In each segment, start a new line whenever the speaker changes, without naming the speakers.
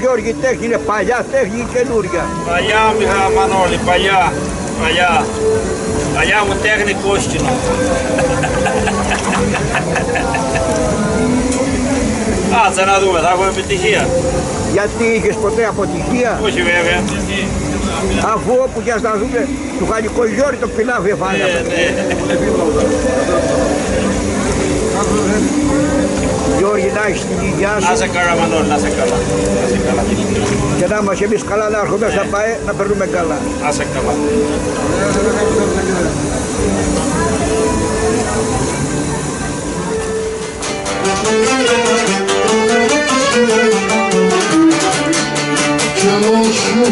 Γιώργη τέχνη είναι παλιά τέχνη ή καινούρια.
Παλιά Μιχα Μανώλη, παλιά, παλιά. Παλιά μου τέχνη κόστινο. Κάτσε να δούμε, θα έχουμε επιτυχία.
Γιατί είχες ποτέ αποτυχία,
Όχι βέβαια.
αφού όπου και ας να δούμε, του Χανικό Γιώργη το πιλάβι
Ναι,
εφάναμε.
ναι.
Γιώργη να έχεις την υγειά
Να
σου
σε καλά Μανώλη, να σε καλά. Να σε καλά. Dama się
wyskala archoda sapaje na perlumek gala. A sekama. Çavuşu,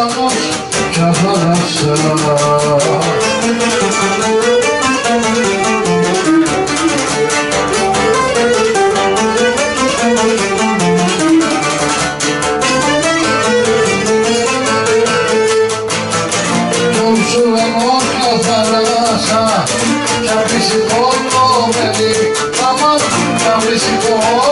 anaş, çahalar selam. forró